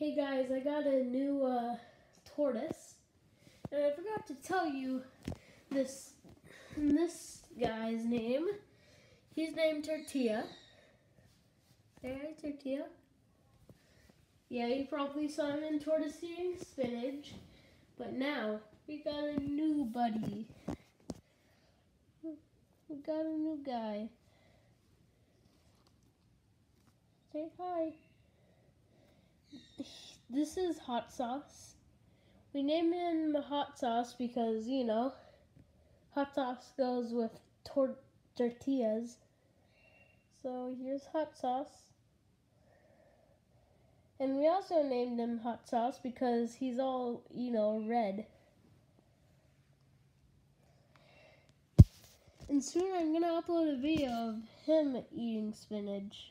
Hey guys, I got a new uh, tortoise, and I forgot to tell you this this guy's name. He's named Tortilla. Hi, Tortilla. Yeah, you probably saw him in Tortoise eating spinach, but now we got a new buddy. We got a new guy. Say hi. This is hot sauce. We named him hot sauce because, you know, hot sauce goes with tor- tortillas. So here's hot sauce. And we also named him hot sauce because he's all, you know, red. And soon I'm to upload a video of him eating spinach.